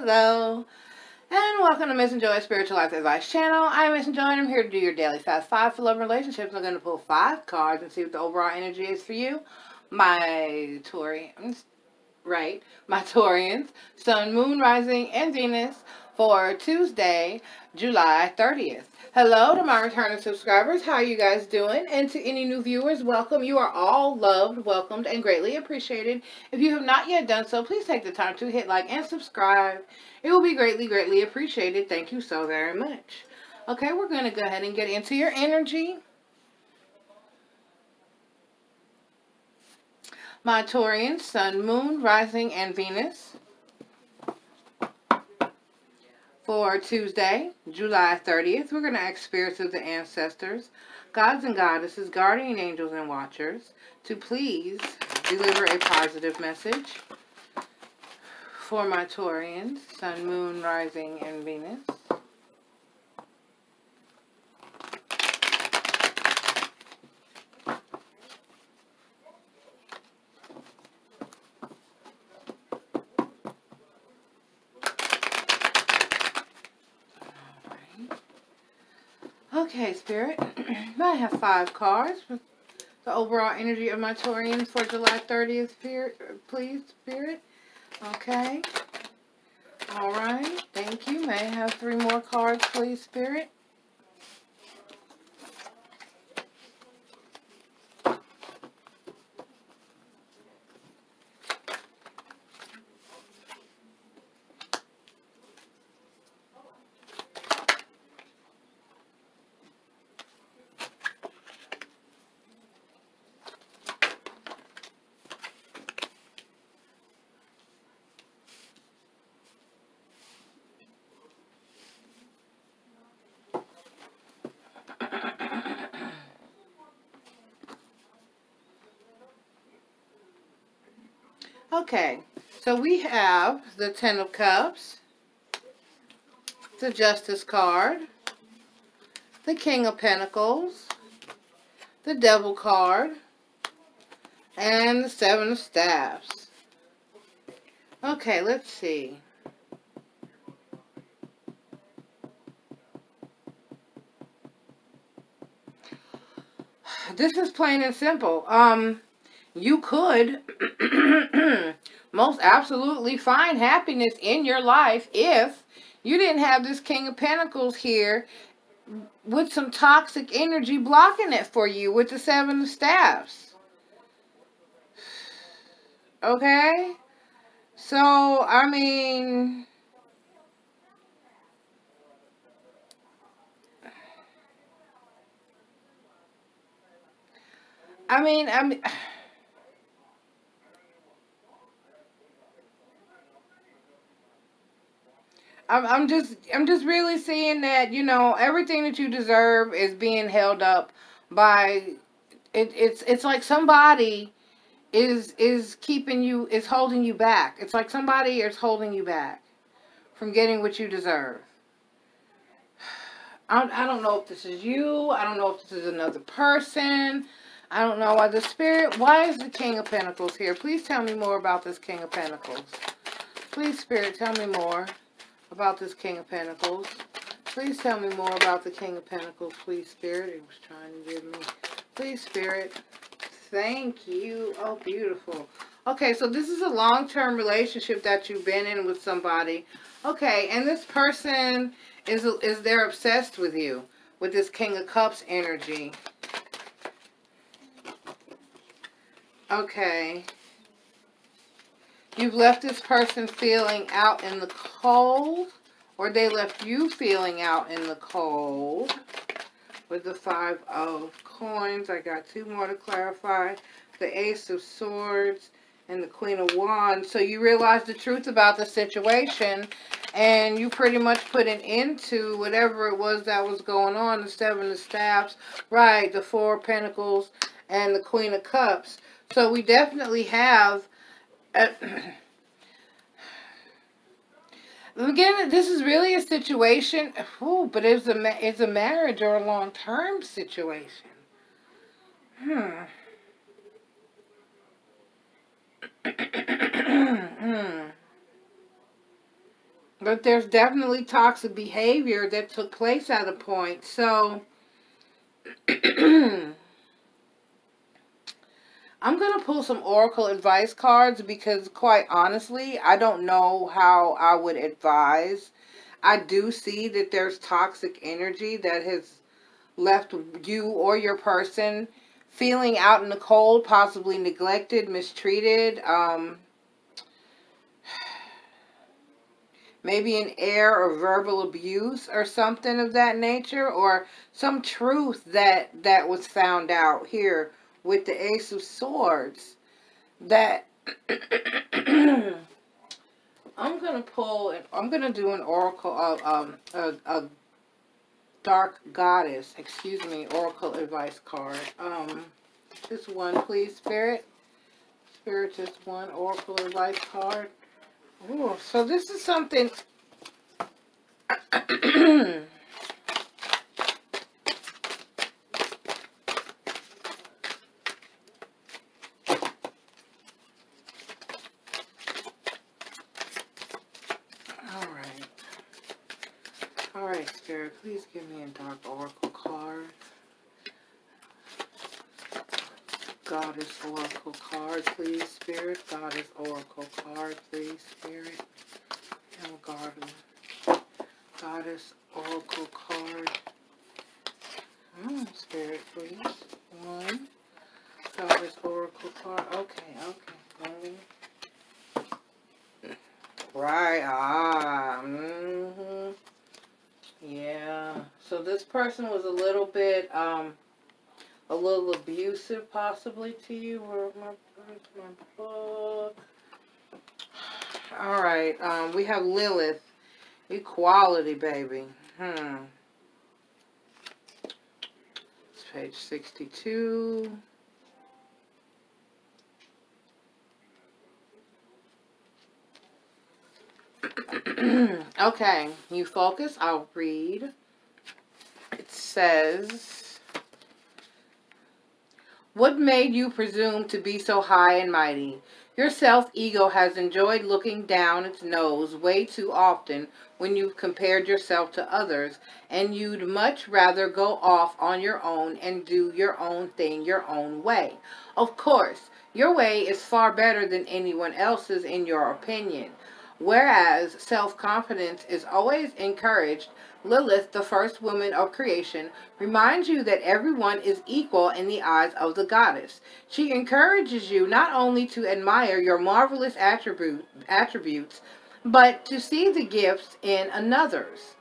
Hello. And welcome to Miss N' Joy Spiritual Life Advice Channel. I'm Miss N' Joy and I'm here to do your daily fast five for love and relationships. I'm going to pull five cards and see what the overall energy is for you. My Taurians, right, my Taurians, Sun, Moon, Rising, and Venus for Tuesday, July 30th. Hello to my returning subscribers. How are you guys doing? And to any new viewers, welcome. You are all loved, welcomed, and greatly appreciated. If you have not yet done so, please take the time to hit like and subscribe. It will be greatly, greatly appreciated. Thank you so very much. Okay, we're going to go ahead and get into your energy. My Taurian, Sun, Moon, Rising, and Venus for Tuesday, July 30th. We're going to ask spirits of the ancestors, gods and goddesses, guardian angels, and watchers to please deliver a positive message for my Taurians, Sun, Moon, Rising, and Venus. Okay, Spirit. I have five cards the overall energy of my Taurians for July 30th, Spirit, please, Spirit. Okay. All right. Thank you. May I have three more cards, please, Spirit? Okay, so we have the Ten of Cups, the Justice card, the King of Pentacles, the Devil card, and the Seven of Staffs. Okay, let's see. This is plain and simple. Um, you could most absolutely find happiness in your life if you didn't have this King of Pentacles here with some toxic energy blocking it for you with the Seven of Staffs. Okay? So, I mean... I mean, I mean... I'm, I'm just I'm just really seeing that you know everything that you deserve is being held up by it, it's it's like somebody is is keeping you is holding you back. It's like somebody is holding you back from getting what you deserve. I don't, I don't know if this is you. I don't know if this is another person. I don't know why the spirit. Why is the King of Pentacles here? Please tell me more about this King of Pentacles. Please, Spirit, tell me more about this King of Pentacles. Please tell me more about the King of Pentacles, please, Spirit. It was trying to give me. Please, Spirit. Thank you. Oh, beautiful. Okay, so this is a long-term relationship that you've been in with somebody. Okay, and this person is, is they're obsessed with you, with this King of Cups energy. Okay. You've left this person feeling out in the cold, or they left you feeling out in the cold with the Five of Coins. I got two more to clarify. The Ace of Swords and the Queen of Wands. So you realize the truth about the situation and you pretty much put an end to whatever it was that was going on. The Seven of Staffs, right, the Four of Pentacles and the Queen of Cups. So we definitely have again, this is really a situation. Oh, but it's a it's a marriage or a long term situation. Hmm. hmm. but there's definitely toxic behavior that took place at a point. So, I'm going to pull some Oracle advice cards because, quite honestly, I don't know how I would advise. I do see that there's toxic energy that has left you or your person feeling out in the cold, possibly neglected, mistreated, um, maybe an air or verbal abuse or something of that nature, or some truth that that was found out here with the Ace of Swords that I'm gonna pull. And I'm gonna do an oracle of um a, a dark goddess. Excuse me, oracle advice card. Um, just one, please, spirit. Spirit, just one oracle advice card. Oh, so this is something. Alright, Spirit, please give me a Dark Oracle card. Goddess Oracle card, please, Spirit. Goddess Oracle card, please, Spirit. And Garden. Goddess Oracle card. Mm, Spirit, please. One. Goddess Oracle card. Okay, okay. Right. Ah. Mm-hmm. Yeah. So this person was a little bit, um, a little abusive possibly to you. My, where's my book? All right. Um, we have Lilith. Equality, baby. Hmm. It's page 62. okay, you focus. I'll read. It says, What made you presume to be so high and mighty? Your self-ego has enjoyed looking down its nose way too often when you've compared yourself to others, and you'd much rather go off on your own and do your own thing your own way. Of course, your way is far better than anyone else's in your opinion. Whereas self-confidence is always encouraged, Lilith, the first woman of creation, reminds you that everyone is equal in the eyes of the goddess. She encourages you not only to admire your marvelous attribute, attributes, but to see the gifts in another's.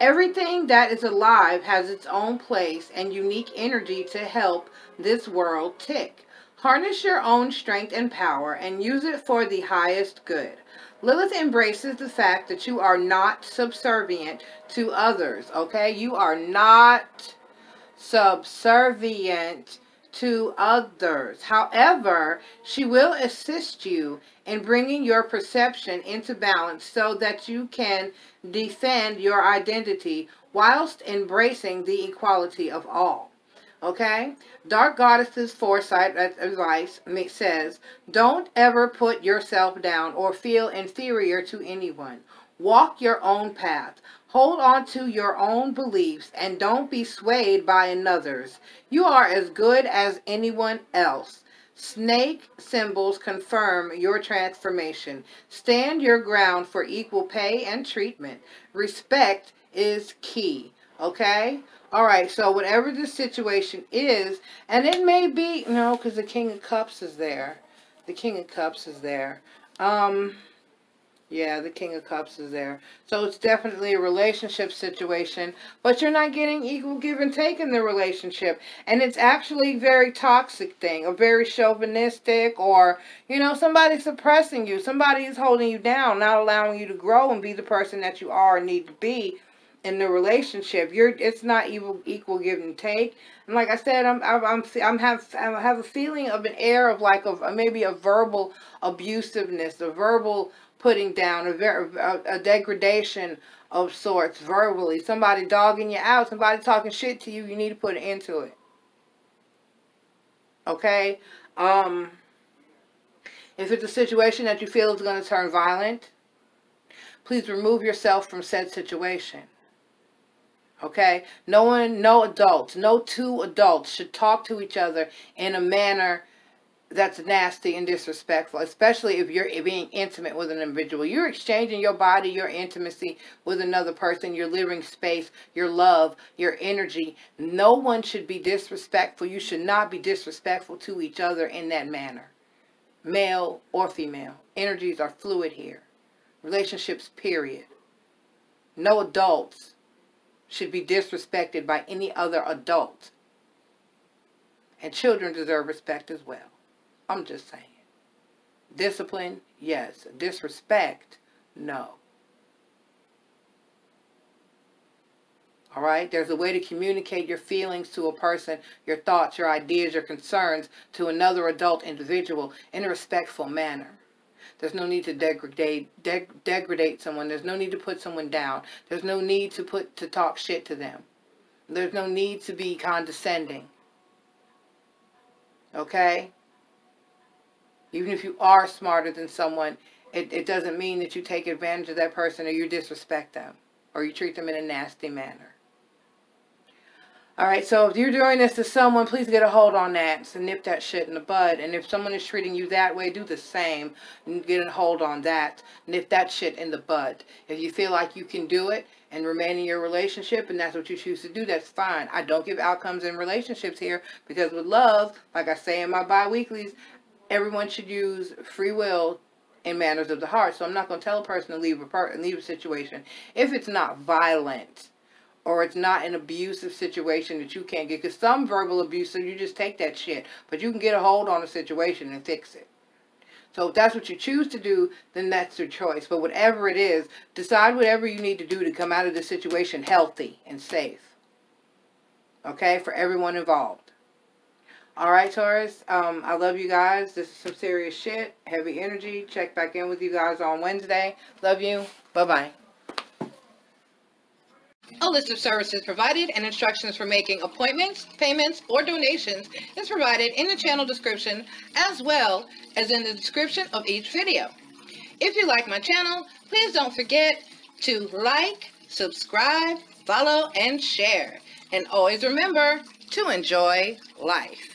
Everything that is alive has its own place and unique energy to help this world tick. Harness your own strength and power and use it for the highest good. Lilith embraces the fact that you are not subservient to others, okay? You are not subservient to others. However, she will assist you in bringing your perception into balance so that you can defend your identity whilst embracing the equality of all. Okay? Dark Goddess's foresight advice says, don't ever put yourself down or feel inferior to anyone. Walk your own path. Hold on to your own beliefs and don't be swayed by another's. You are as good as anyone else. Snake symbols confirm your transformation. Stand your ground for equal pay and treatment. Respect is key. Okay? All right, so whatever the situation is, and it may be, no, because the King of Cups is there. The King of Cups is there. Um, yeah, the King of Cups is there. So it's definitely a relationship situation, but you're not getting equal give and take in the relationship. And it's actually a very toxic thing, a very chauvinistic or, you know, somebody suppressing you. Somebody is holding you down, not allowing you to grow and be the person that you are and need to be in the relationship. You're it's not equal equal give and take. And like I said, I'm I'm I'm, have I have a feeling of an air of like of maybe a verbal abusiveness, a verbal putting down, a, a, a degradation of sorts verbally. Somebody dogging you out, somebody talking shit to you. You need to put an end to it. Okay. Um. If it's a situation that you feel is going to turn violent, please remove yourself from said situation. Okay? No one, no adults, no two adults should talk to each other in a manner that's nasty and disrespectful, especially if you're being intimate with an individual. You're exchanging your body, your intimacy with another person, your living space, your love, your energy. No one should be disrespectful. You should not be disrespectful to each other in that manner, male or female. Energies are fluid here. Relationships, period. No adults should be disrespected by any other adult. And children deserve respect as well. I'm just saying. Discipline, yes. Disrespect, no. All right? There's a way to communicate your feelings to a person, your thoughts, your ideas, your concerns to another adult individual in a respectful manner. There's no need to degrade deg, degrade someone. There's no need to put someone down. There's no need to put to talk shit to them. There's no need to be condescending. Okay? Even if you are smarter than someone, it, it doesn't mean that you take advantage of that person or you disrespect them or you treat them in a nasty manner. All right, so if you're doing this to someone, please get a hold on that. So nip that shit in the bud. And if someone is treating you that way, do the same. Get a hold on that. Nip that shit in the bud. If you feel like you can do it and remain in your relationship and that's what you choose to do, that's fine. I don't give outcomes in relationships here because with love, like I say in my bi-weeklies, everyone should use free will in manners of the heart. So I'm not going to tell a person to leave a part leave a situation if it's not violent or it's not an abusive situation that you can't get. Because some verbal abuse, so you just take that shit. But you can get a hold on a situation and fix it. So if that's what you choose to do, then that's your choice. But whatever it is, decide whatever you need to do to come out of the situation healthy and safe. Okay? For everyone involved. Alright, Taurus. Um, I love you guys. This is some serious shit. Heavy energy. Check back in with you guys on Wednesday. Love you. Bye-bye. A list of services provided and instructions for making appointments, payments, or donations is provided in the channel description as well as in the description of each video. If you like my channel, please don't forget to like, subscribe, follow, and share. And always remember to enjoy life.